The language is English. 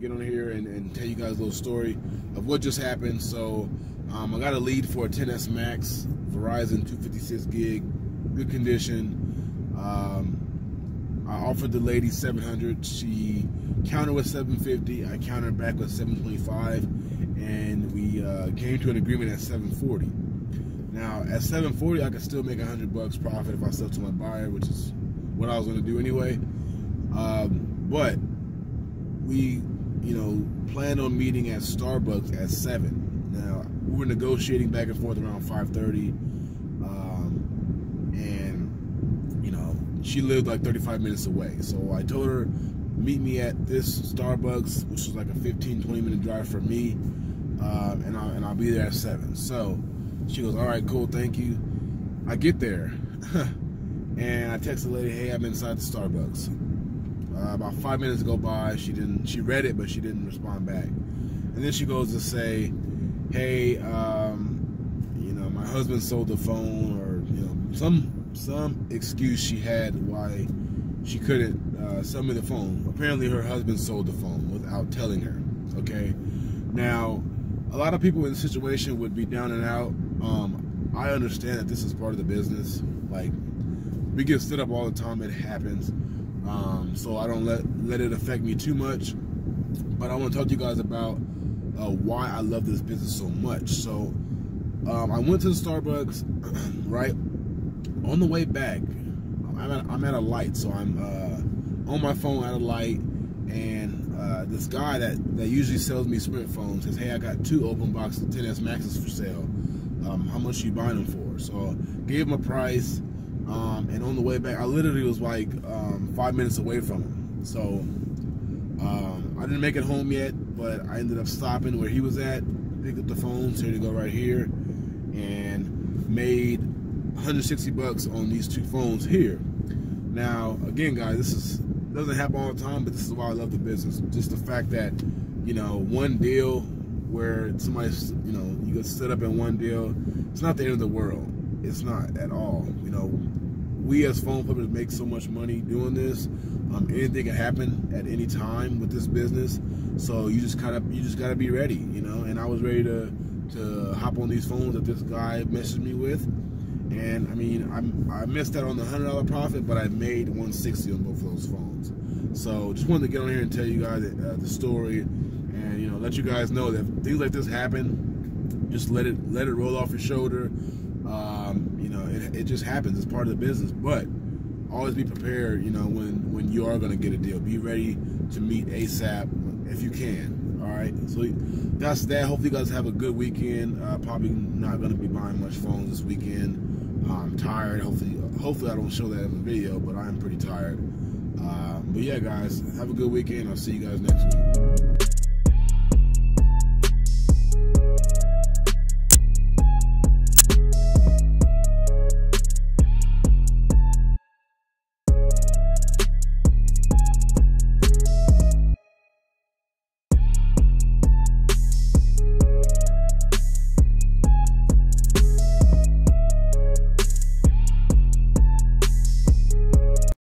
and, and, tell you guys a little story of what just happened. So um, I got a lead for a XS Max, Verizon 256 gig, good condition. Um, I offered the lady 700. She countered with 750. I countered back with 725, and we uh, came to an agreement at 740. Now at 740, I could still make 100 bucks profit if I sell to my buyer, which is what I was going to do anyway. Um, but we, you know, planned on meeting at Starbucks at seven. Now we were negotiating back and forth around 5:30, um, and you know she lived like 35 minutes away. So I told her meet me at this Starbucks, which was like a 15, 20 minute drive for me, um, and I'll and I'll be there at seven. So she goes, all right, cool, thank you. I get there, and I text the lady, hey, I'm inside the Starbucks. Uh, about five minutes go by, she didn't. She read it, but she didn't respond back. And then she goes to say, hey, um, you know, my husband sold the phone, or you know, some some excuse she had why she couldn't uh, sell me the phone. Apparently, her husband sold the phone without telling her. Okay, now a lot of people in the situation would be down and out. Um, I understand that this is part of the business. Like we get stood up all the time. It happens. Um, so I don't let let it affect me too much. But I want to talk to you guys about uh, why I love this business so much. So um, I went to the Starbucks, right? On the way back, I'm at, I'm at a light, so I'm uh, on my phone at a light, and uh, this guy that, that usually sells me Sprint phones says, hey, I got two open box XS Maxes for sale. Um, how much you buying them for? So I gave him a price, um, and on the way back, I literally was like um, five minutes away from him. So um, I didn't make it home yet, but I ended up stopping where he was at, picked up the phone, said to go right here, and made 160 bucks on these two phones here. Now, again, guys, this is doesn't happen all the time, but this is why I love the business. Just the fact that, you know, one deal where somebody, you know, you get set up in one deal, it's not the end of the world. It's not at all. You know, we as phone flippers make so much money doing this. Um, anything can happen at any time with this business, so you just kind of you just got to be ready, you know. And I was ready to to hop on these phones that this guy messaged me with, and I mean I, I missed out on the hundred dollar profit, but I made 160 on both of those phones. So just wanted to get on here and tell you guys uh, the story, and you know let you guys know that things like this happen. Just let it let it roll off your shoulder. Um, you know it, it just happens. It's part of the business, but always be prepared. You know when when you are going to get a deal, be ready to meet ASAP if you can. All right. So that's that. Hopefully, you guys have a good weekend. Uh, probably not going to be buying much phones this weekend. I'm tired. Hopefully, hopefully I don't show that in the video, but I'm pretty tired. Uh, but yeah, guys, have a good weekend. I'll see you guys next week.